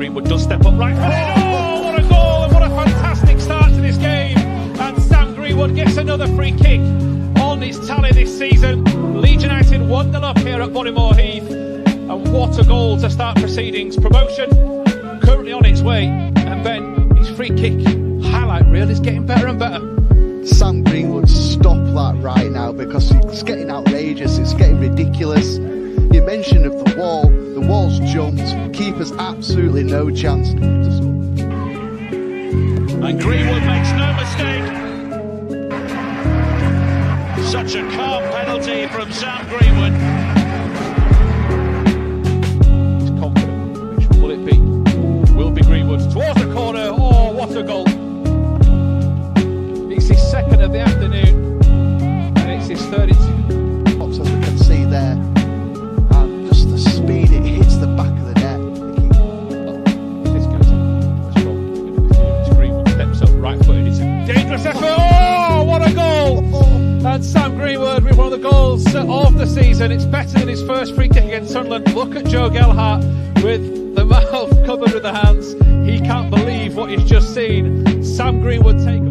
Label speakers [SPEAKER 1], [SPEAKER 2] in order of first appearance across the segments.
[SPEAKER 1] Greenwood does step up right. Oh, what a goal and what a fantastic start to this game. And Sam Greenwood gets another free kick on his tally this season. Leeds United 1 0 up here at Bodymoor Heath. And what a goal to start proceedings. Promotion currently on its way. And Ben, his free kick highlight reel is getting better and better.
[SPEAKER 2] Sam Greenwood, stop that right now because it's getting outrageous, it's getting ridiculous. You mention of the wall, the wall's jumped, keeper's absolutely no chance.
[SPEAKER 1] And Greenwood makes no mistake. Such a calm penalty from Sam Greenwood. And Sam Greenwood with one of the goals of the season. It's better than his first free kick against Sunderland. Look at Joe Gelhardt with the mouth covered with the hands. He can't believe what he's just seen. Sam Greenwood take a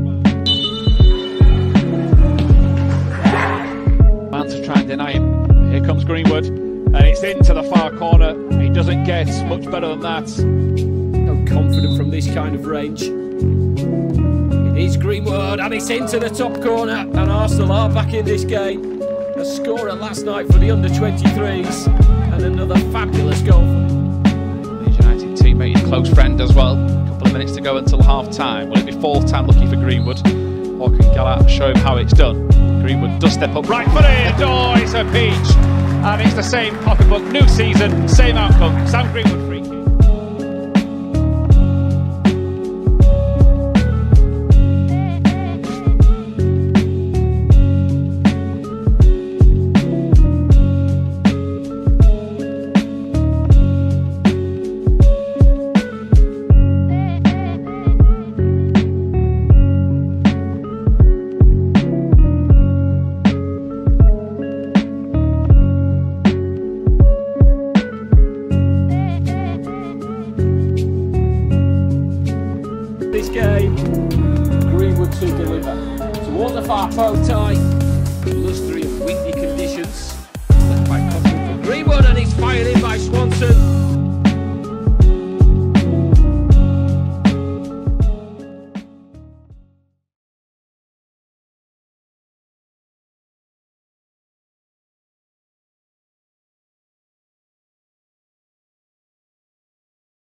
[SPEAKER 1] Man to try and deny him. Here comes Greenwood, and it's into the far corner. He doesn't get much better than that.
[SPEAKER 3] No confident from this kind of range. It is Greenwood and it's into the top corner and Arsenal are back in this game. A scorer last night for the under 23s and another fabulous goal.
[SPEAKER 1] Leeds United teammate and close friend as well. A couple of minutes to go until half time. Will it be fourth time lucky for Greenwood? Or can Gallat show him how it's done? Greenwood does step up right for footed. Oh, it's a peach. And it's the same pocketbook. New season, same outcome. Sam Greenwood
[SPEAKER 3] to deliver. Towards the far post tie, blustery and windy conditions. Greenwood